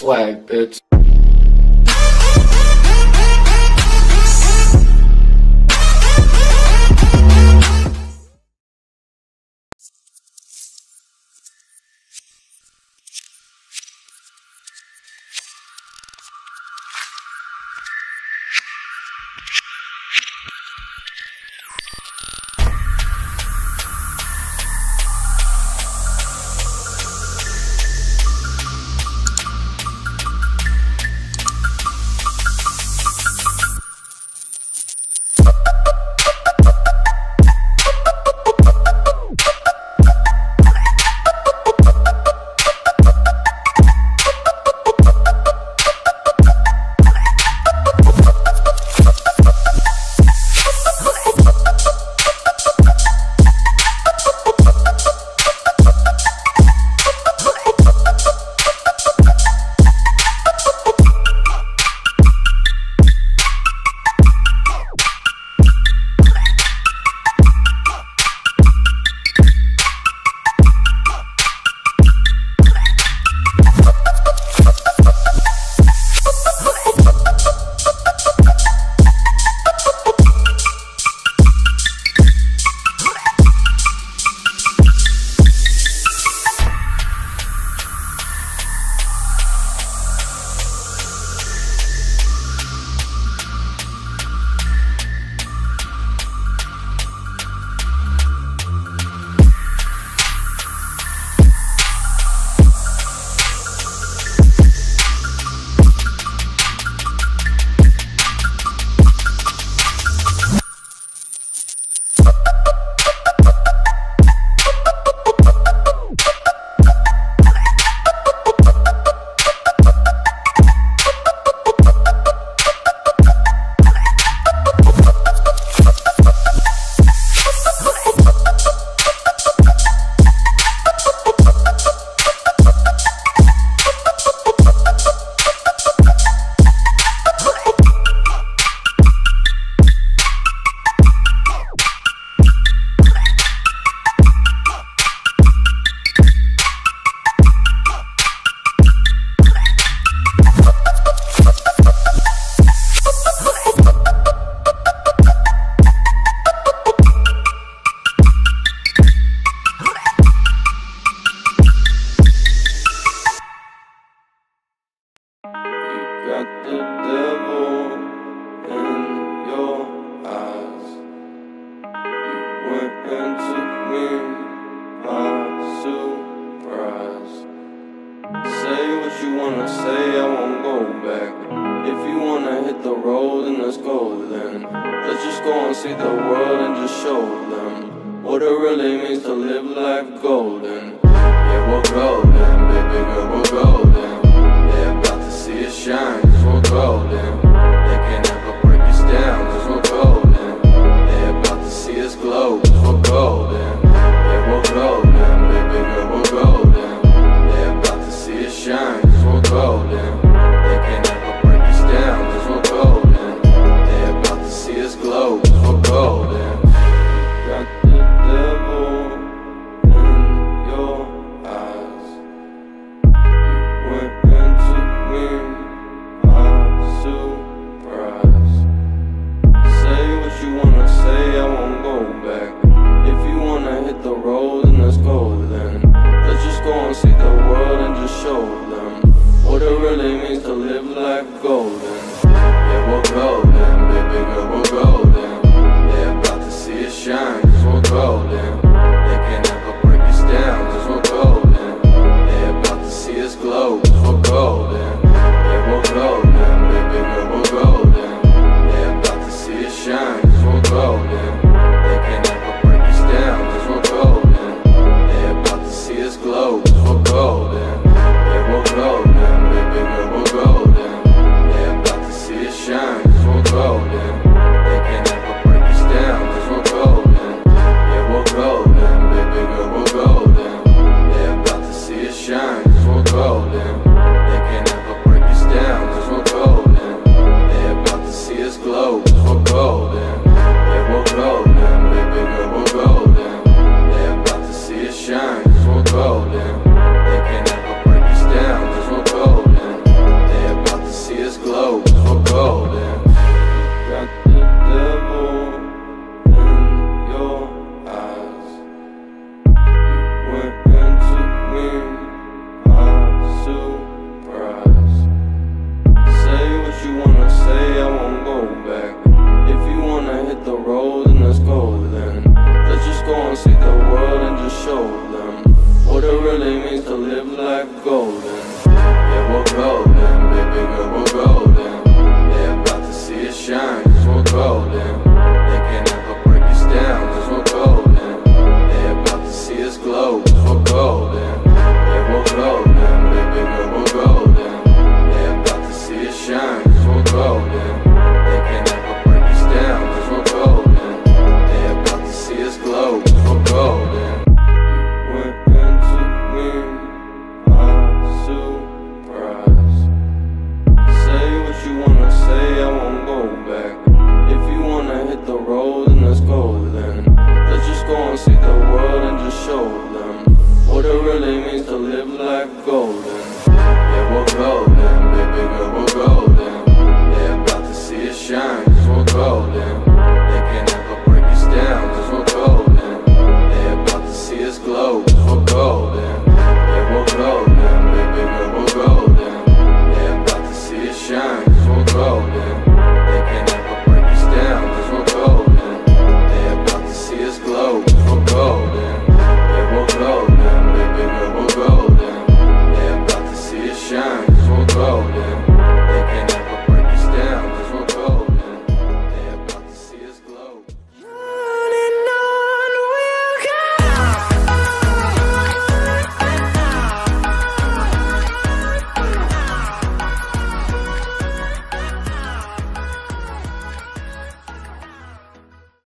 flag, bitch. you wanna say, I won't go back. If you wanna hit the road, then let's go then. Let's just go and see the world and just show them what it really means to live life golden. Yeah, we're golden, baby girl, we're golden. They have about to see it shine, cause we're golden. Of gold. the road. go and see the world and just show them what it really means to live life golden. Yeah, we're golden, baby girl, we're golden. They about to see us shine, cause we're golden.